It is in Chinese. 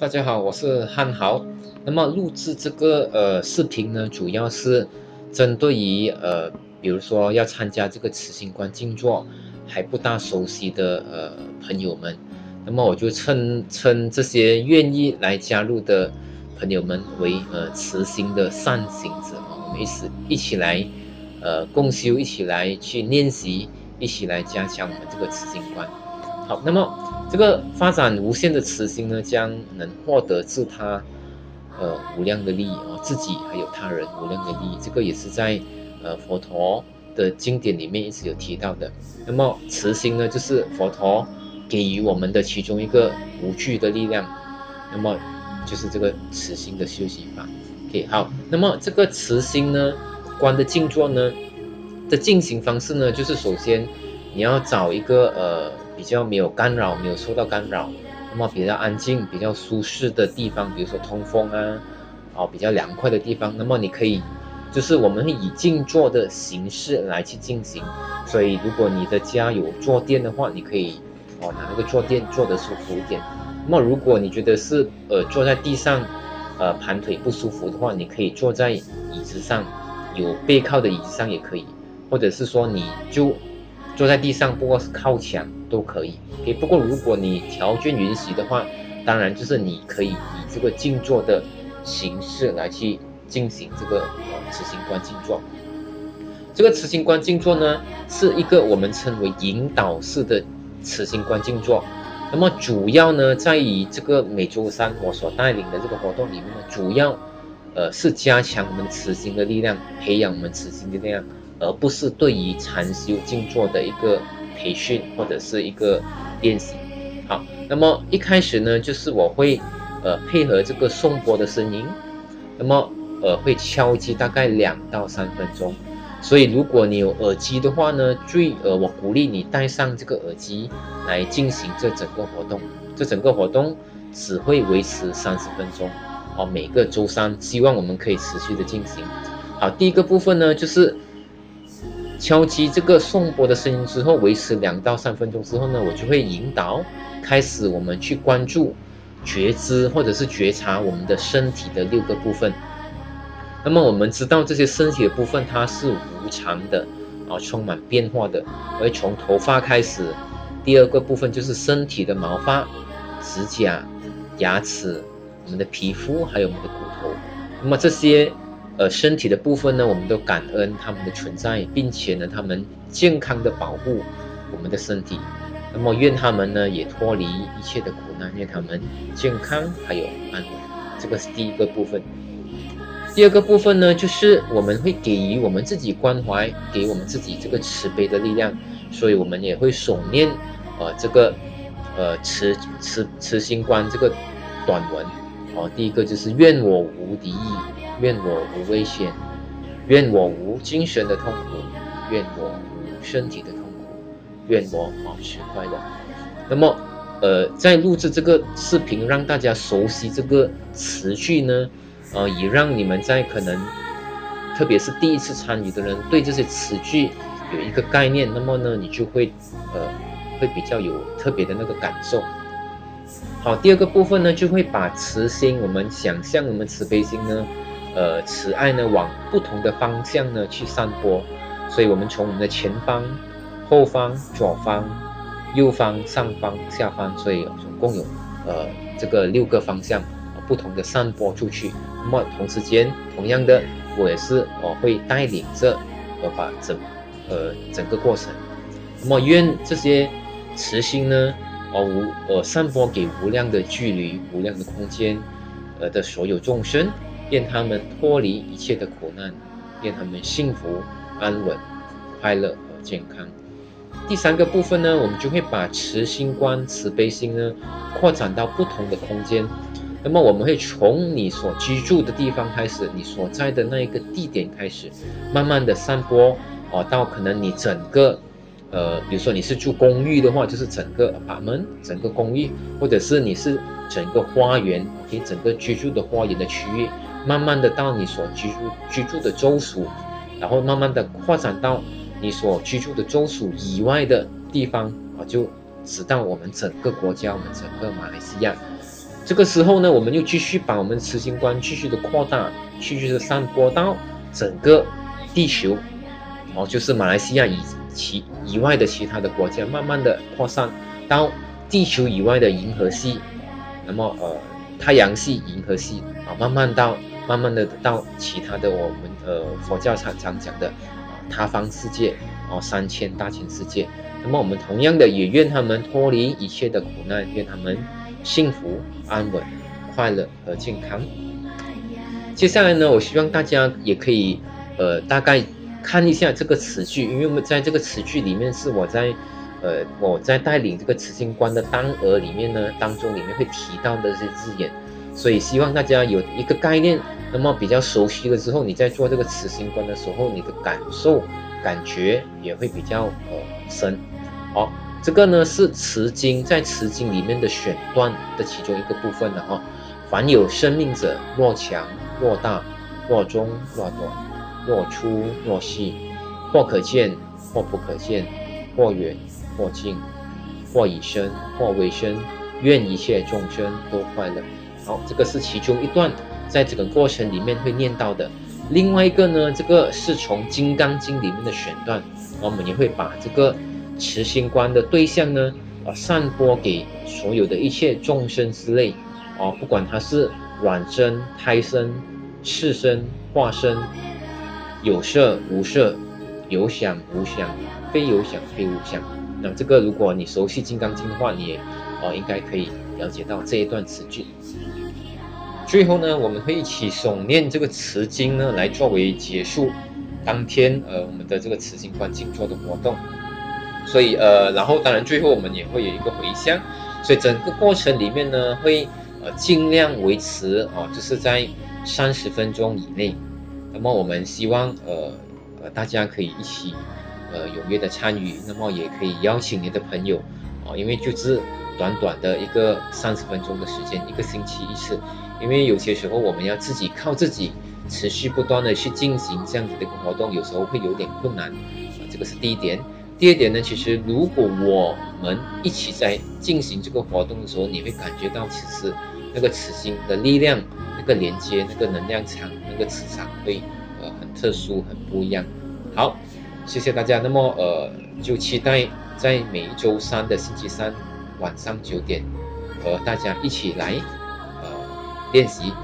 大家好，我是汉豪。那么录制这个呃视频呢，主要是针对于呃，比如说要参加这个慈心观静坐还不大熟悉的呃朋友们，那么我就称称这些愿意来加入的朋友们为呃慈心的善行者，我们一起一起来呃共修，一起来去练习，一起来加强我们这个慈心观。好，那么。这个发展无限的慈心呢，将能获得自他，呃无量的利益啊，自己还有他人无量的利益。这个也是在呃佛陀的经典里面一直有提到的。那么慈心呢，就是佛陀给予我们的其中一个无惧的力量。那么就是这个慈心的修习法。OK，好，那么这个慈心呢，观的静坐呢的进行方式呢，就是首先你要找一个呃。比较没有干扰，没有受到干扰，那么比较安静、比较舒适的地方，比如说通风啊，哦，比较凉快的地方，那么你可以，就是我们以静坐的形式来去进行。所以如果你的家有坐垫的话，你可以哦拿那个坐垫坐得舒服一点。那么如果你觉得是呃坐在地上，呃盘腿不舒服的话，你可以坐在椅子上，有背靠的椅子上也可以，或者是说你就。坐在地上，不过是靠墙都可以。诶，不过如果你条件允许的话，当然就是你可以以这个静坐的形式来去进行这个呃慈心观静坐。这个慈心观静坐呢，是一个我们称为引导式的慈心观静坐。那么主要呢，在于这个每周三我所带领的这个活动里面呢，主要呃是加强我们慈心的力量，培养我们慈心的力量。而不是对于禅修静坐的一个培训或者是一个练习。好，那么一开始呢，就是我会呃配合这个颂钵的声音，那么呃会敲击大概两到三分钟。所以如果你有耳机的话呢，最呃我鼓励你戴上这个耳机来进行这整个活动。这整个活动只会维持三十分钟。哦，每个周三，希望我们可以持续的进行。好，第一个部分呢就是。敲击这个颂钵的声音之后，维持两到三分钟之后呢，我就会引导开始我们去关注觉知或者是觉察我们的身体的六个部分。那么我们知道这些身体的部分它是无常的啊，充满变化的。而从头发开始，第二个部分就是身体的毛发、指甲、牙齿、我们的皮肤还有我们的骨头。那么这些。呃，身体的部分呢，我们都感恩他们的存在，并且呢，他们健康的保护我们的身体。那么，愿他们呢也脱离一切的苦难，愿他们健康还有安稳。这个是第一个部分。第二个部分呢，就是我们会给予我们自己关怀，给我们自己这个慈悲的力量。所以，我们也会诵念呃这个呃慈慈慈心观这个短文。哦，第一个就是愿我无敌。愿我无危险，愿我无精神的痛苦，愿我无身体的痛苦，愿我保持快乐。那么，呃，在录制这个视频让大家熟悉这个词句呢，呃，也让你们在可能，特别是第一次参与的人对这些词句有一个概念，那么呢，你就会，呃，会比较有特别的那个感受。好，第二个部分呢，就会把慈心，我们想象我们慈悲心呢。呃，慈爱呢，往不同的方向呢去散播，所以我们从我们的前方、后方、左方、右方、上方、下方，所以总共有呃这个六个方向，不同的散播出去。那么同时间，同样的，我也是我会带领着呃把整呃整个过程。那么愿这些慈心呢，呃无呃散播给无量的距离、无量的空间，呃的所有众生。愿他们脱离一切的苦难，愿他们幸福、安稳、快乐和健康。第三个部分呢，我们就会把慈心观、慈悲心呢扩展到不同的空间。那么，我们会从你所居住的地方开始，你所在的那一个地点开始，慢慢的散播哦，到可能你整个。呃，比如说你是住公寓的话，就是整个把门、整个公寓，或者是你是整个花园，OK，整个居住的花园的区域，慢慢的到你所居住居住的州属，然后慢慢的扩展到你所居住的州属以外的地方啊，就直到我们整个国家，我们整个马来西亚。这个时候呢，我们又继续把我们慈心观继续的扩大，继续的散播到整个地球，哦，就是马来西亚以其以外的其他的国家，慢慢的扩散到地球以外的银河系，那么呃太阳系、银河系啊，慢慢到慢慢的到其他的我们呃佛教常常讲的啊他方世界哦三千大千世界，那么我们同样的也愿他们脱离一切的苦难，愿他们幸福安稳、快乐和健康。接下来呢，我希望大家也可以呃大概。看一下这个词句，因为我们在这个词句里面是我在，呃，我在带领这个慈心观的单额里面呢，当中里面会提到的这些字眼，所以希望大家有一个概念，那么比较熟悉了之后，你在做这个慈心观的时候，你的感受、感觉也会比较呃深。好，这个呢是慈经在慈经里面的选段的其中一个部分了哈。凡有生命者，若强若大，若中若短。若粗若细，或可见，或不可见，或远或近，或以身或为身，愿一切众生都快乐。好，这个是其中一段，在整个过程里面会念到的。另外一个呢，这个是从《金刚经》里面的选段，我们也会把这个持心观的对象呢，啊，散播给所有的一切众生之类，啊，不管他是卵生、胎生、次生、化生。有色无色，有想无想，非有想非无想。那这个如果你熟悉《金刚经》的话，你也哦应该可以了解到这一段词句。最后呢，我们会一起诵念这个词经呢，来作为结束当天呃我们的这个慈心观静坐的活动。所以呃，然后当然最后我们也会有一个回向。所以整个过程里面呢，会呃尽量维持啊，就是在三十分钟以内。那么我们希望，呃呃，大家可以一起，呃，踊跃的参与。那么也可以邀请你的朋友，啊，因为就是短短的一个三十分钟的时间，一个星期一次。因为有些时候我们要自己靠自己，持续不断的去进行这样子的一个活动，有时候会有点困难。啊，这个是第一点。第二点呢，其实如果我们一起在进行这个活动的时候，你会感觉到其实那个磁心的力量。那个连接，那个能量场，那个磁场会呃很特殊，很不一样。好，谢谢大家。那么呃，就期待在每周三的星期三晚上九点和大家一起来练习